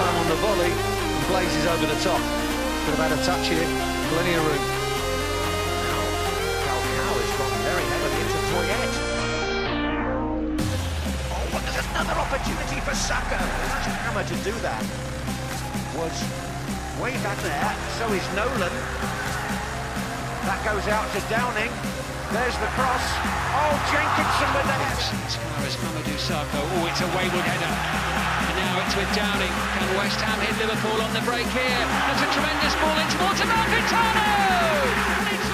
time on the volley, and blazes over the top. Could have had a touch here, plenty of room. Falcao has gone very heavily into. Oh, but there's another opportunity for Sakho. Such a hammer to do that. Was way back there. So is Nolan. That goes out to Downing. There's the cross. Oh, Jenkinson with the head. As far as Mamadou Sakho. Oh, it's a wayward header. With Downing. Can West Ham hit Liverpool on the break here? That's a tremendous ball in towards Marcatano!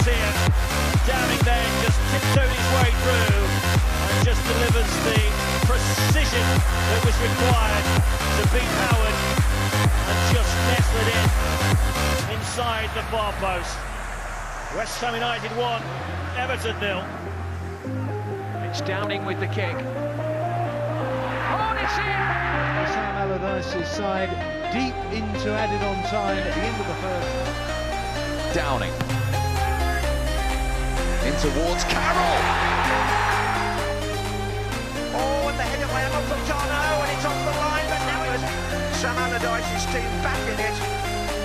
On the pass. Downing then just tiptoed his way through and just delivers the precision that was required to beat Howard and just nestle it in inside the far post. West Ham United 1, Everton nil. It's Downing with the kick. Oh, it's in! Sam Allardyce's side deep into added on time at the end of the first. Downing. In towards Carroll. Oh, the header and it's off the line, but now it was Sam Allardyce's team back in it.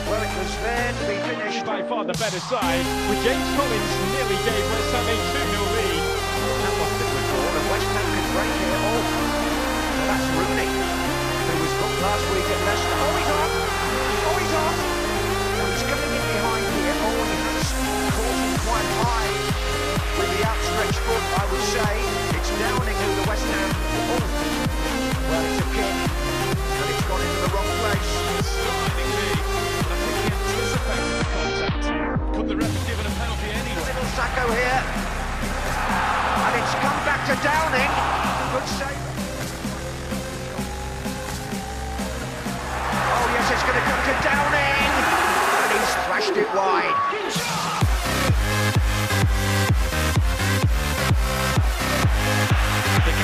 Well, it was there to be finished. By far the better side, with James Collins nearly gave Little here. And it's come back to Downing. Good save. Oh, yes, it's going to come to Downing. And he's thrashed it wide.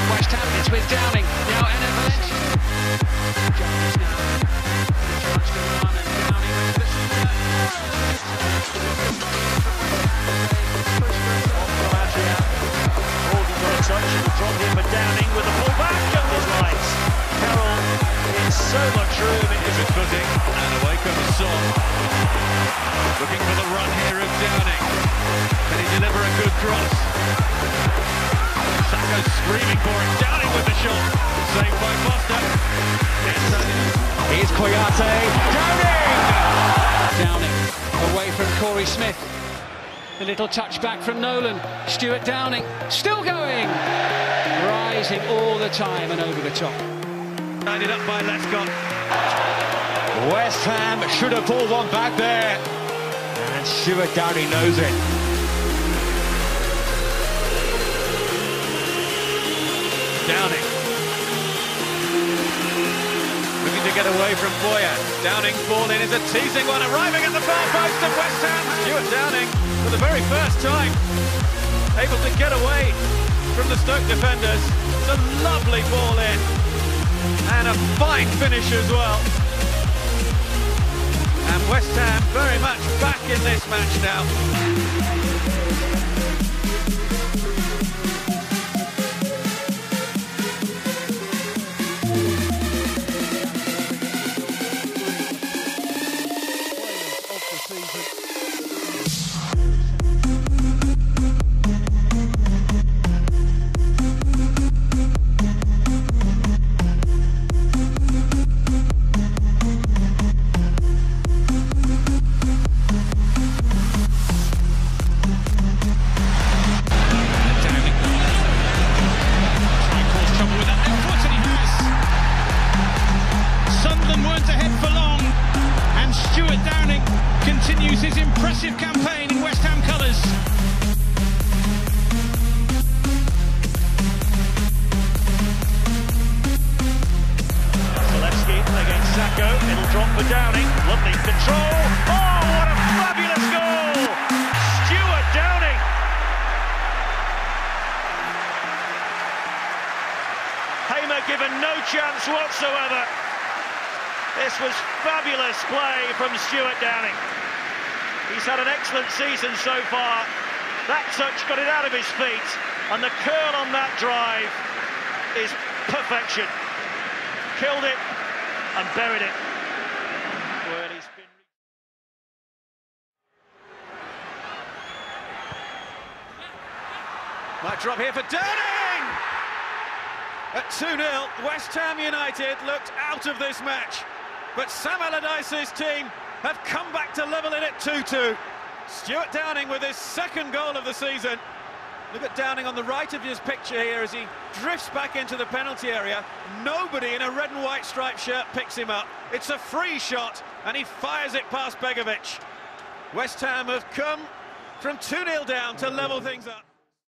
West Ham, it's with Downing. Now Enner screaming for it. Downing with the shot. Saved by Foster. Here's Kouyate. Downing! Downing away from Corey Smith. A little touch back from Nolan. Stewart Downing still going. Rising all the time and over the top. Guided up by Lescott. West Ham should have pulled one back there. And Stewart Downing knows it. Downing. Looking to get away from Boyer. Downing's ball in is a teasing one, arriving at the far post of West Ham. Stewart Downing, for the very first time, able to get away from the Stoke defenders. It's a lovely ball in. And a fine finish as well. And West Ham very much back in this match now. Chance whatsoever. This was fabulous play from Stewart Downing. He's had an excellent season so far. That touch got it out of his feet, and the curl on that drive is perfection. Killed it and buried it. Might drop here for Downing! At 2-0, West Ham United looked out of this match. But Sam Allardyce's team have come back to level it at 2-2. Stewart Downing with his second goal of the season. Look at Downing on the right of his picture here as he drifts back into the penalty area. Nobody in a red and white striped shirt picks him up. It's a free shot, and he fires it past Begovic. West Ham have come from 2-0 down to level things up.